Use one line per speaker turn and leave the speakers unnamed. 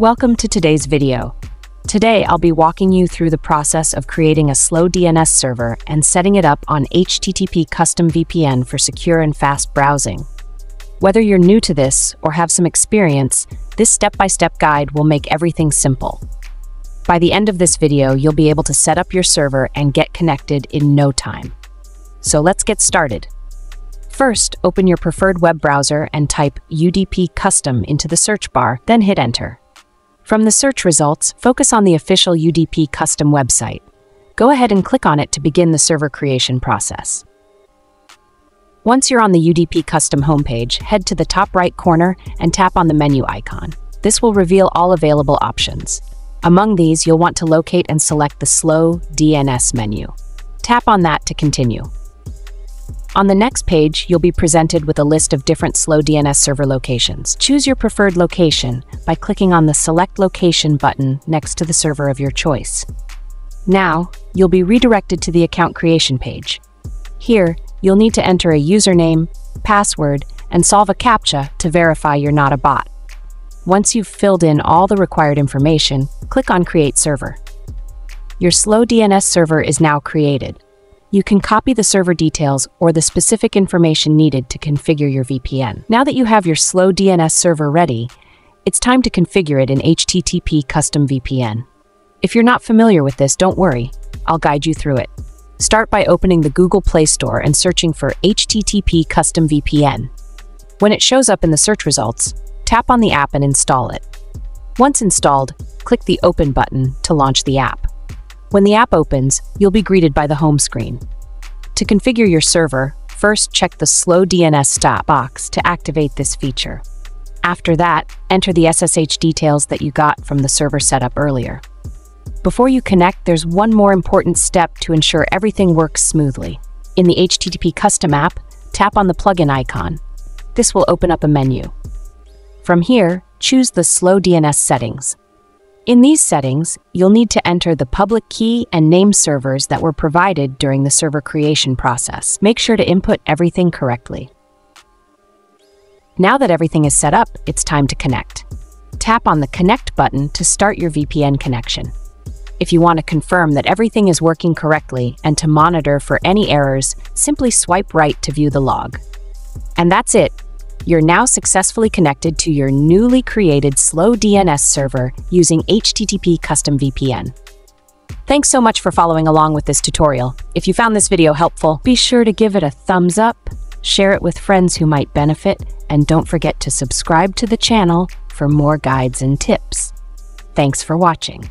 Welcome to today's video. Today, I'll be walking you through the process of creating a slow DNS server and setting it up on HTTP Custom VPN for secure and fast browsing. Whether you're new to this or have some experience, this step-by-step guide will make everything simple. By the end of this video, you'll be able to set up your server and get connected in no time. So let's get started. First, open your preferred web browser and type UDP Custom into the search bar, then hit Enter. From the search results, focus on the official UDP Custom website. Go ahead and click on it to begin the server creation process. Once you're on the UDP Custom homepage, head to the top right corner and tap on the menu icon. This will reveal all available options. Among these, you'll want to locate and select the Slow DNS menu. Tap on that to continue. On the next page, you'll be presented with a list of different slow DNS server locations. Choose your preferred location by clicking on the Select Location button next to the server of your choice. Now, you'll be redirected to the account creation page. Here, you'll need to enter a username, password, and solve a CAPTCHA to verify you're not a bot. Once you've filled in all the required information, click on Create Server. Your slow DNS server is now created. You can copy the server details or the specific information needed to configure your VPN. Now that you have your slow DNS server ready, it's time to configure it in HTTP Custom VPN. If you're not familiar with this, don't worry. I'll guide you through it. Start by opening the Google Play Store and searching for HTTP Custom VPN. When it shows up in the search results, tap on the app and install it. Once installed, click the Open button to launch the app. When the app opens, you'll be greeted by the home screen. To configure your server, first check the Slow DNS Stop box to activate this feature. After that, enter the SSH details that you got from the server setup earlier. Before you connect, there's one more important step to ensure everything works smoothly. In the HTTP Custom app, tap on the plugin icon. This will open up a menu. From here, choose the Slow DNS settings. In these settings, you'll need to enter the public key and name servers that were provided during the server creation process. Make sure to input everything correctly. Now that everything is set up, it's time to connect. Tap on the Connect button to start your VPN connection. If you want to confirm that everything is working correctly and to monitor for any errors, simply swipe right to view the log. And that's it. You're now successfully connected to your newly created Slow DNS server using HTTP Custom VPN. Thanks so much for following along with this tutorial. If you found this video helpful, be sure to give it a thumbs up, share it with friends who might benefit, and don't forget to subscribe to the channel for more guides and tips. Thanks for watching.